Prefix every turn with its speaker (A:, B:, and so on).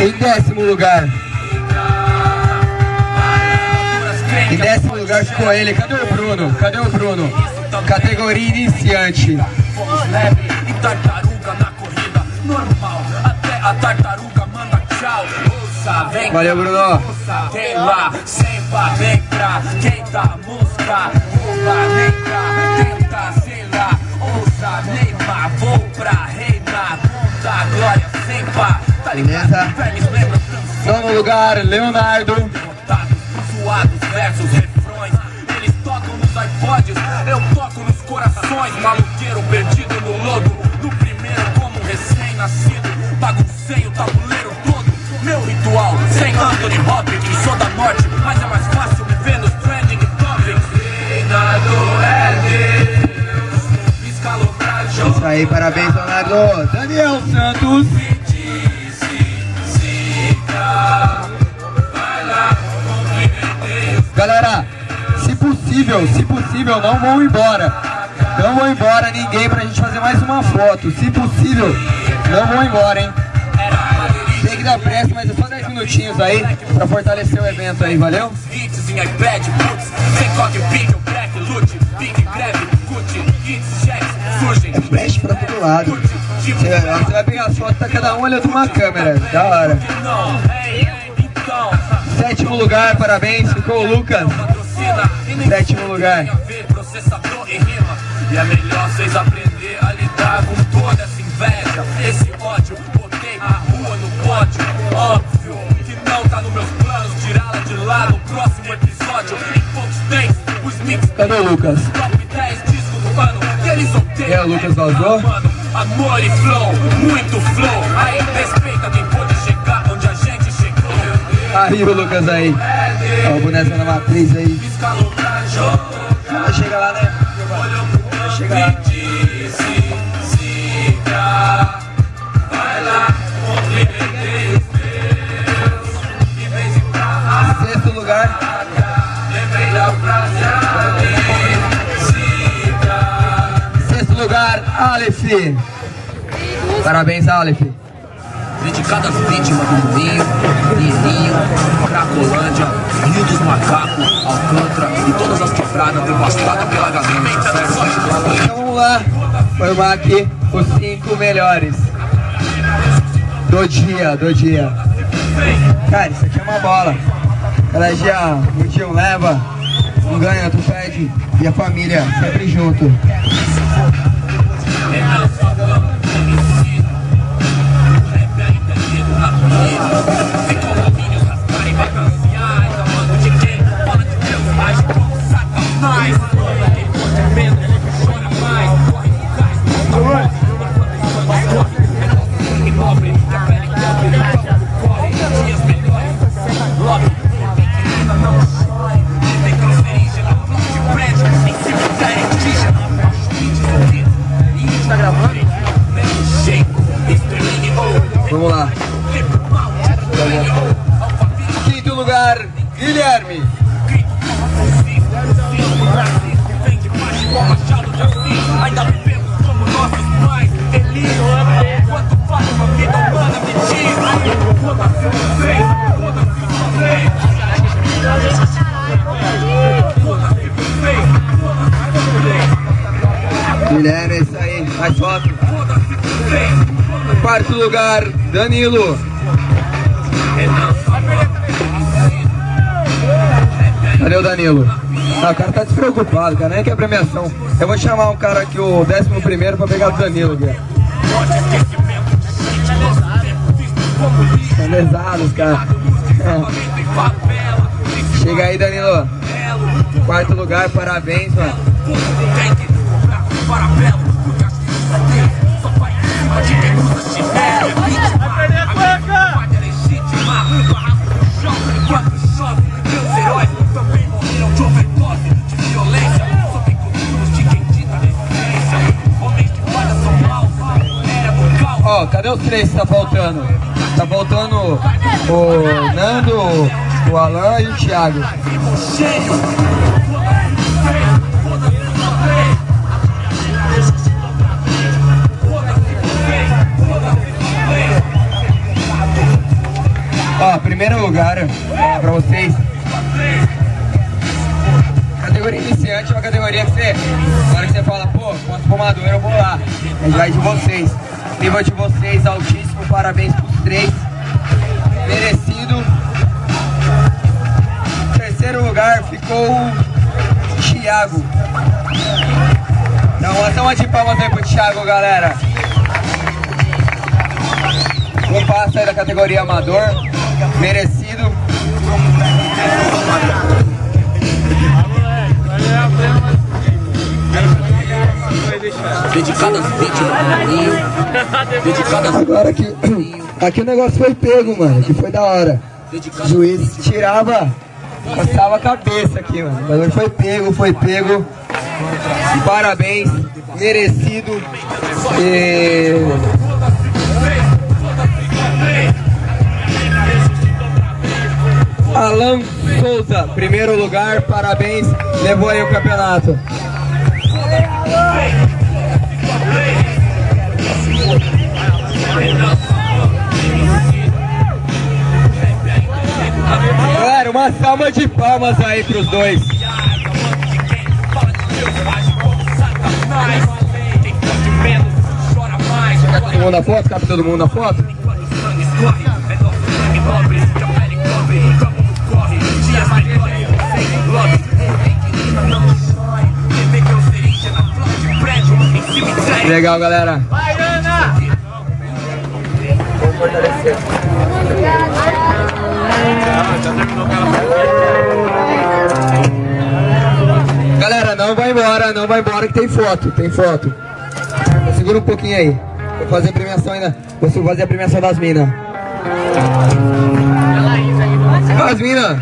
A: Em décimo lugar. Em décimo lugar ficou ele. Cadê o Bruno? Cadê o Bruno? Categoria iniciante.
B: E tartaruga na corrida normal. Até a tartaruga manda tchau. Vem
A: Valeu, Bruno.
B: Tem lá, sempre vem pra quem tá mosca. Pula, vem cá, tenta, sei lá. Ouça, Neymar, vou pra Lembram
A: Nono lugar, Leonardo.
B: zoados, versos, refrões. Eles tocam nos iPods, eu toco nos corações. Maluqueiro perdido no lodo, no primeiro como um recém-nascido. Baguncei o tabuleiro todo, meu ritual. Sem Anthony Hopkins, sou da morte, mas é mais fácil nos trending topics. É Deus.
A: Isso aí, parabéns, Leonardo. Daniel Santos. Galera, se possível, se possível, não vão embora. Não vão embora ninguém pra gente fazer mais uma foto. Se possível, não vão embora, hein? Tem que dar pressa, mas é só 10 minutinhos aí pra fortalecer o evento aí, valeu? É flash pra todo lado. Você vai pegar as fotos, tá cada um olhando uma câmera. Da hora. Sétimo lugar, parabéns, ficou o Lucas.
B: e
A: Sétimo lugar.
B: e. E é melhor vocês aprender a lidar com toda essa inveja, esse ódio. Botei a rua no pódio, óbvio que não tá nos meus planos tirá-la de lá no próximo episódio. Em poucos tempos, os mix
A: Cadê o Lucas?
B: Top 10 discos do ano que eles odeiam.
A: É, o Lucas vazou?
B: Amor e flow, muito flow. Aí respeita
A: O Lucas aí. Ó, o boneco na matriz aí. Chegar lá, né? Vai chegar lá. Sexto lugar, sexto lugar, Aleph. Parabéns, Aleph.
B: Dedicada às vítimas do Moinho, Mirinho, Cracolândia, Rio dos Macacos, Alcântara e todas as quebradas devastadas pela ganância, certo?
A: Então vamos lá, formar aqui os cinco melhores do dia, do dia. Cara, isso aqui é uma bola. Cada dia um dia um leva, um ganha, tu perde. E a família sempre junto. Guilherme. Guilherme, é isso aí. Mais foto. Quarto lugar, Danilo. Cadê o Danilo? Ah, o cara tá despreocupado, cara. Nem quer premiação. Eu vou chamar um cara aqui, o décimo primeiro, pra pegar o Danilo aqui. Estão lesados, cara. É. Chega aí, Danilo. Quarto lugar, parabéns, mano. Cadê os três que tá faltando? Tá faltando o Nando, o Alan e o Thiago. Ó, primeiro lugar, é, pra vocês. Categoria iniciante é uma categoria que você, na hora que você fala, pô, quanto fumador eu vou lá. É já de vocês. Nível de vocês altíssimo, parabéns pros três. Merecido. Terceiro lugar ficou o Thiago. Então, uma de palmas aí pro Thiago, galera. Um passo aí da categoria amador, merecido.
B: Dedicado às vítimas do Maninho. Dedicado às
A: Agora que aqui o negócio foi pego, mano, que foi da hora. O juiz tirava, passava a cabeça aqui, mano. O bagulho foi pego, foi pego. Parabéns, merecido. E... Alan Souza, primeiro lugar, parabéns, levou aí o campeonato. Salva de palmas aí pros dois. Todo mundo na foto? Cabe todo mundo na foto? Legal, galera. Galera, não vai embora, não vai embora que tem foto, tem foto. Segura um pouquinho aí. Vou fazer a premiação ainda. Vou fazer a premiação das minas. As minas!